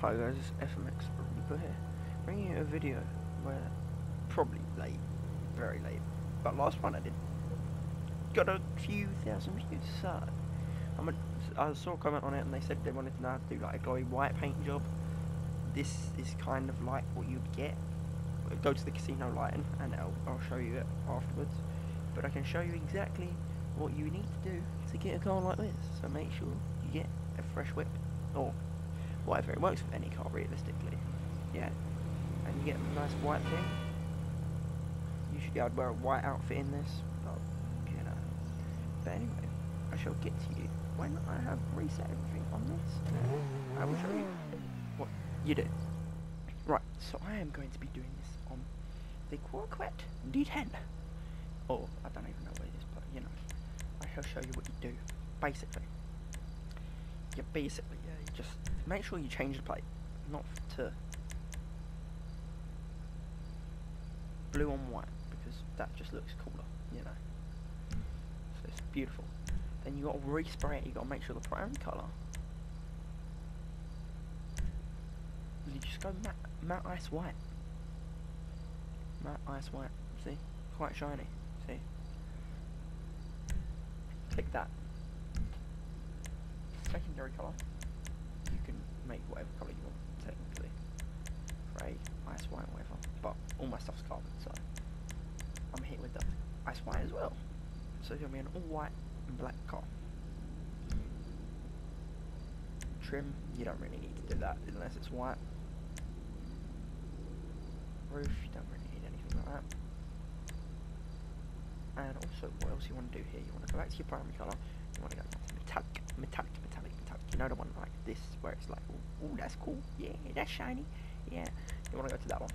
Hi guys, it's FMX Reaper here, bringing you a video where probably late, very late, but last one I did got a few thousand views. So I'm a, I saw a comment on it and they said they wanted to know how to do like a glowy white paint job. This is kind of like what you'd get. Go to the casino lighting and I'll, I'll show you it afterwards. But I can show you exactly what you need to do to get a car like this. So make sure you get a fresh whip or whatever. It works with any car realistically. Yeah. And you get a nice white thing. You Usually I'd wear a white outfit in this, but you know. But anyway, I shall get to you when I have reset everything on this. I will show you what you do. Right, so I am going to be doing this on the Coquette D10. Or, I don't even know what it is, but you know. I shall show you what you do, basically. You basically, yeah, you just make sure you change the plate, not to blue on white, because that just looks cooler, you know. So it's beautiful. Then you got to respray it, you got to make sure the primary colour you just go matte, matte ice white. Matte ice white, see? Quite shiny, see? Click that. Secondary colour, you can make whatever colour you want, technically. Grey, ice white, whatever. But all my stuff's carbon, so I'm here with the ice white as well. So it's going to be an all white and black car. Trim, you don't really need to do that unless it's white roof, you don't really need anything like that. And also, what else you want to do here? You want to go back to your primary colour, you want to go to metallic, metallic, the one like this, where it's like, oh, that's cool, yeah, that's shiny, yeah. You want to go to that one.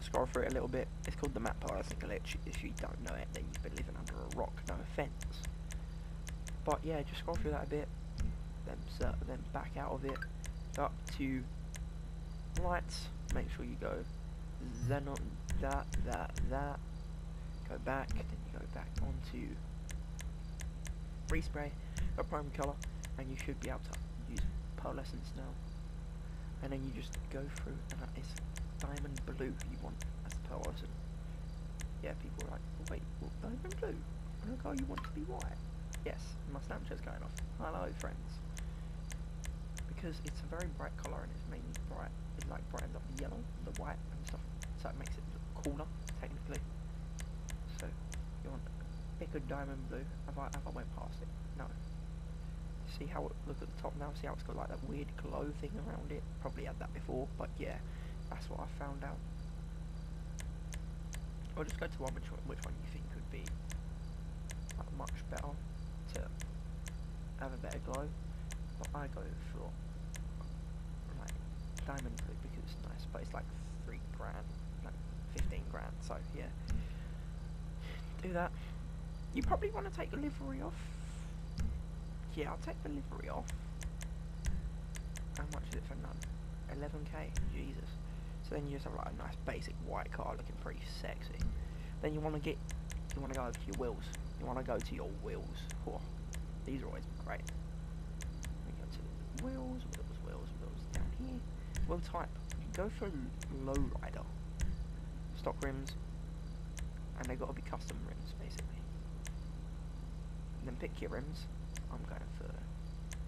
Scroll through it a little bit. It's called the matte parsing glitch. If you don't know it, then you've been living under a rock, no offence. But yeah, just scroll through that a bit, then, then back out of it, up to lights, make sure you go then on that, that, that, go back, then you go back onto respray, a primary colour, and you should be able to use pearlescence now. And then you just go through, and that is diamond blue you want as the pearlescent. Yeah, people are like, oh, wait, well, diamond blue? Look how you want to be white. Yes, my Snapchat's going off. Hello, friends. Because it's a very bright colour and it's mainly bright. It like brightens up the yellow, the white, and stuff so it makes it look cooler, technically. So, you want a diamond blue. Have I, have I went past it? No. See how it, look at the top now, see how it's got like that weird glow thing around it? Probably had that before, but yeah, that's what I found out. Or just go to one which one, which one you think would be like, much better to have a better glow. But I go for like diamond blue because it's nice, but it's like three grand like 15 grand, so yeah. Mm. Do that. You probably want to take the livery off. Yeah, I'll take the livery off. How much is it for none? 11k? Jesus. So then you just have like a nice basic white car looking pretty sexy. Then you want to get, you want to go to your wheels. You want to go to your wheels. Oh, these are always great. We go to wheels, wheels, wheels, wheels down here. Wheel type. Go for lowrider stock rims, and they've got to be custom rims basically. And then pick your rims. I'm going for.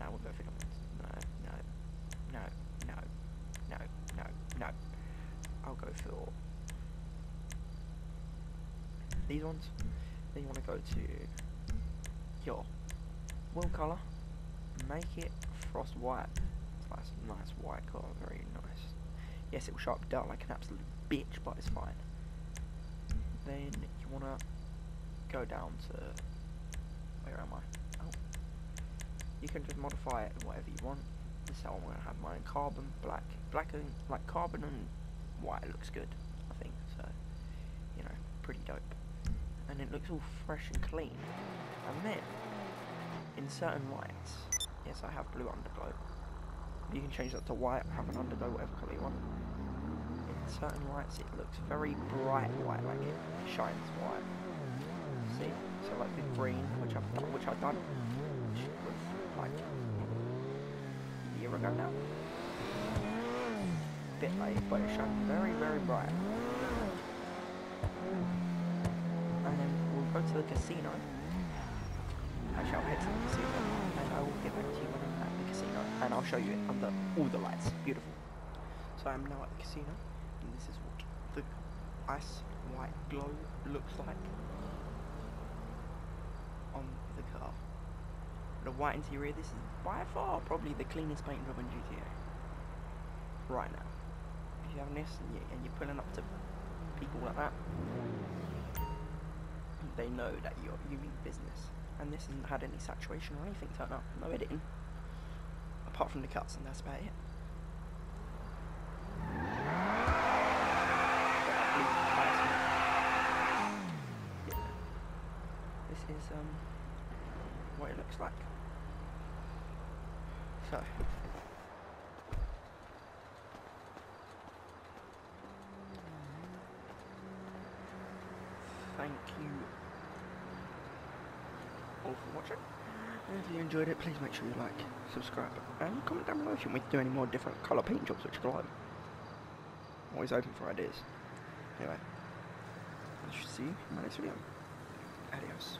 No, we'll go for rims. No, no, no, no, no, no, no. I'll go for these ones. Then you want to go to your wheel colour. Make it frost white. Like a nice white colour, very nice. Yes, it will show up dark like an absolute bitch, but it's fine then you want to go down to, where am I? You can just modify it whatever you want. This is how I'm to have mine, carbon, black, black and, like carbon and white looks good, I think, so, you know, pretty dope. And it looks all fresh and clean. And then, in certain lights, yes I have blue underglow, you can change that to white, have an underglow, whatever colour you want In certain lights it looks very bright white, like it shines white. See? So like the green, which I've which I've done, was like a year ago now. bit late, but it's showing very, very bright. And then we'll go to the casino. I'll head to the casino, and I will get back to you when I'm at the casino, and I'll show you it under all the lights. Beautiful. So I'm now at the casino, and this is what the ice white glow looks like on the car. The white interior, this is by far probably the cleanest paint job in GTA. Right now. If you have this and, you, and you're pulling up to people like that, they know that you're, you mean business. And this hasn't had any saturation or anything turn up, no editing. Apart from the cuts, and that's about it. This is um what it looks like. Thank you all for watching. And if you enjoyed it, please make sure you like, subscribe, and comment down below if you want me to do any more different colour paint jobs which I like. Always open for ideas. Anyway, I shall see you in my next video. Adios.